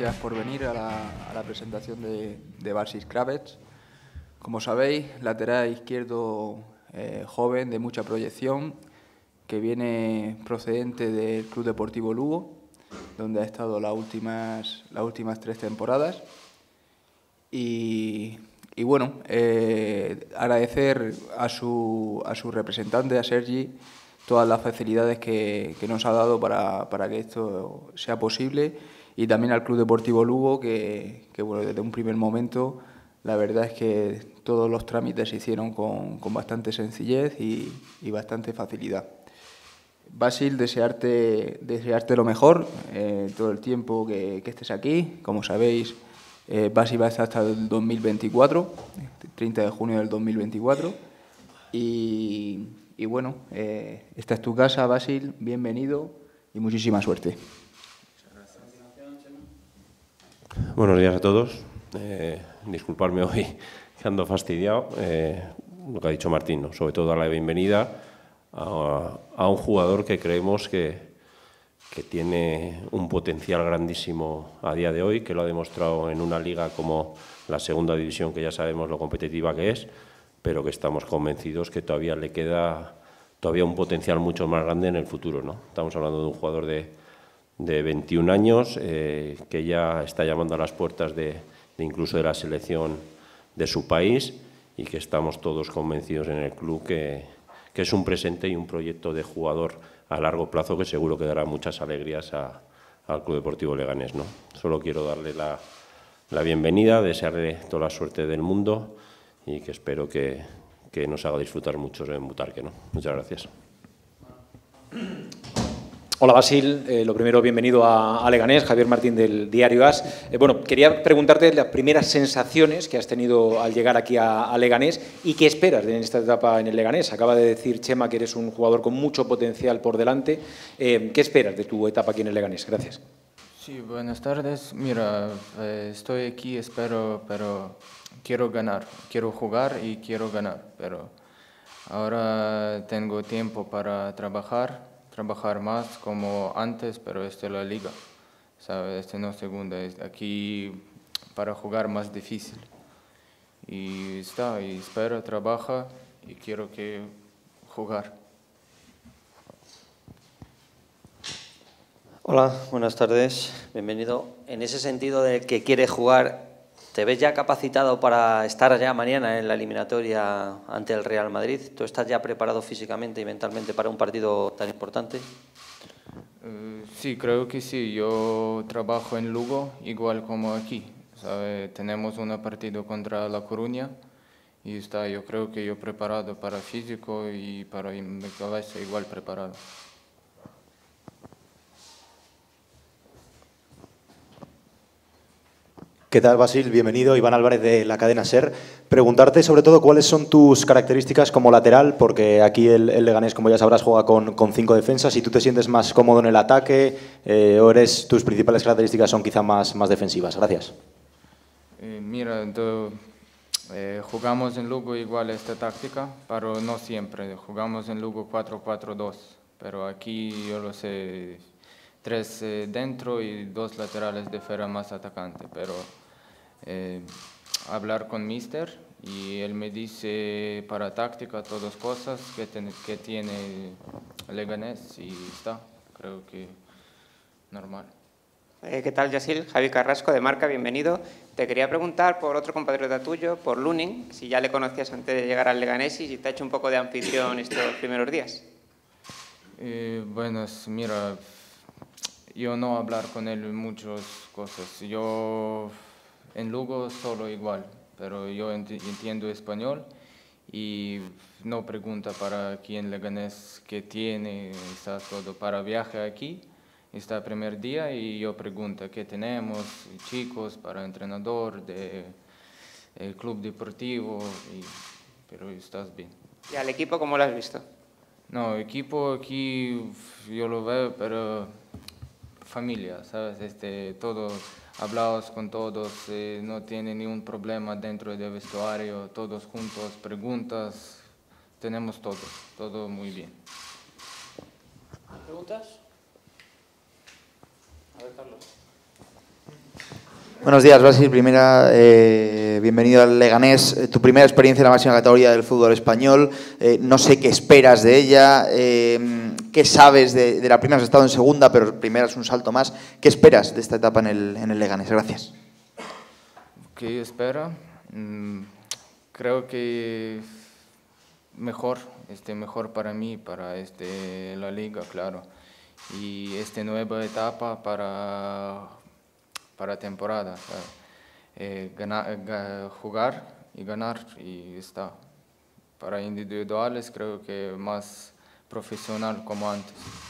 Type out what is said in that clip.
gracias por venir a la, presentación de, de Kravets. Como sabéis, lateral izquierdo eh, joven, de mucha proyección, que viene procedente del Club Deportivo Lugo, donde ha estado las últimas, las últimas tres temporadas. Y, bueno, eh, agradecer a su, a su representante, a Sergi, todas las facilidades que, nos ha dado para, que esto sea posible y también al Club Deportivo Lugo que, bueno, desde un primer momento la verdad es que todos los trámites se hicieron con, bastante sencillez y, bastante facilidad. Basil, desearte, desearte lo mejor eh, todo el tiempo que, estés aquí. Como sabéis, eh, Basil va a estar hasta el 2024, 30 de junio del 2024. Y, y bueno, eh, esta es tu casa, Basil, bienvenido y muchísima suerte. Buenos días a todos. Eh, disculparme hoy que ando fastidiado. Eh, lo que ha dicho Martín, sobre todo dar la bienvenida a, un jugador que creemos que, que, tiene un potencial grandísimo a día de hoy, que lo ha demostrado en una liga como la segunda división, que ya sabemos lo competitiva que es pero que estamos convencidos que todavía le queda todavía un potencial mucho más grande en el futuro. ¿no? Estamos hablando de un jugador de, de 21 años eh, que ya está llamando a las puertas de, incluso de la selección de su país y que estamos todos convencidos en el club que, que, es un presente y un proyecto de jugador a largo plazo que seguro que dará muchas alegrías al Club Deportivo Leganés. ¿no? Solo quiero darle la, la bienvenida, desearle toda la suerte del mundo y que espero que, que nos haga disfrutar mucho en Butarque. ¿no? Muchas gracias. Hola Basil, eh, lo primero bienvenido a, Leganés, Javier Martín del Diario As. Eh, bueno, quería preguntarte las primeras sensaciones que has tenido al llegar aquí a, Leganés y qué esperas en esta etapa en el Leganés. Acaba de decir Chema que eres un jugador con mucho potencial por delante. Eh, ¿Qué esperas de tu etapa aquí en el Leganés? Gracias. Sí, buenas tardes. Mira, estoy aquí, espero, pero quiero ganar, quiero jugar y quiero ganar, pero ahora tengo tiempo para trabajar, trabajar más como antes, pero esta es la liga, ¿sabes? Este no segunda, es aquí para jugar más difícil. Y está, y espero, trabaja y quiero que jugar. Hola, buenas tardes, bienvenido. En ese sentido de que quiere jugar ¿Te ves ya capacitado para estar ya mañana en la eliminatoria ante el Real Madrid? ¿Tú estás ya preparado físicamente y mentalmente para un partido tan importante? Eh, sí, creo que sí. Yo trabajo en Lugo igual como aquí. Tenemos un partido contra La Coruña y está, yo creo que yo preparado para físico y para mi cabeza igual preparado. ¿Qué tal, Basil? Bienvenido. Iván Álvarez de la cadena SER. Preguntarte sobre todo cuáles son tus características como lateral, porque aquí el, Leganés, como ya sabrás, juega con, cinco defensas. Si tú te sientes más cómodo en el ataque eh, o eres, tus principales características son quizá más, más defensivas. Gracias. Eh, mira, eh, jugamos en Lugo igual esta táctica, pero no siempre. Jugamos en Lugo 4-4-2, pero aquí yo lo sé, tres dentro y dos laterales de fuera más atacante, pero eh, hablar con Mister y él me dice para táctica todas cosas que, que tiene Leganés y está, creo que normal. Eh, ¿Qué tal, Yasil? Javi Carrasco de Marca, bienvenido. Te quería preguntar por otro compatriota tuyo, por Lunin, si ya le conocías antes de llegar al Leganés y si te ha hecho un poco de anfitrión estos primeros días. Eh, bueno, mira, yo no hablar con él muchas cosas. Yo en Lugo solo igual, pero yo entiendo español y no pregunta para quién le ganes, qué tiene, está todo para viaje aquí. Está el primer día y yo pregunto qué tenemos, chicos, para entrenador, de el club deportivo, y, pero estás bien. ¿Y al equipo cómo lo has visto? No, equipo aquí yo lo veo, pero familia, ¿sabes? Este, todo hablamos con todos, eh, no tiene ningún problema dentro del vestuario, todos juntos, preguntas, tenemos todo, todo muy bien. ¿Preguntas? A ver, Carlos. Buenos días, Basil. Primera, eh, bienvenido al Leganés. Eh, tu primera experiencia en la máxima categoría del fútbol español. Eh, no sé qué esperas de ella, qué sabes de, la primera. Has estado en segunda, pero primera es un salto más. ¿Qué esperas de esta etapa en el, en el Leganés? Gracias. ¿Qué espero? Mm, creo que mejor, este, mejor para mí, para este, la liga, claro. Y esta nueva etapa para para temporada. Eh, eh, jugar y ganar y está. Para individuales creo que más profesional como antes.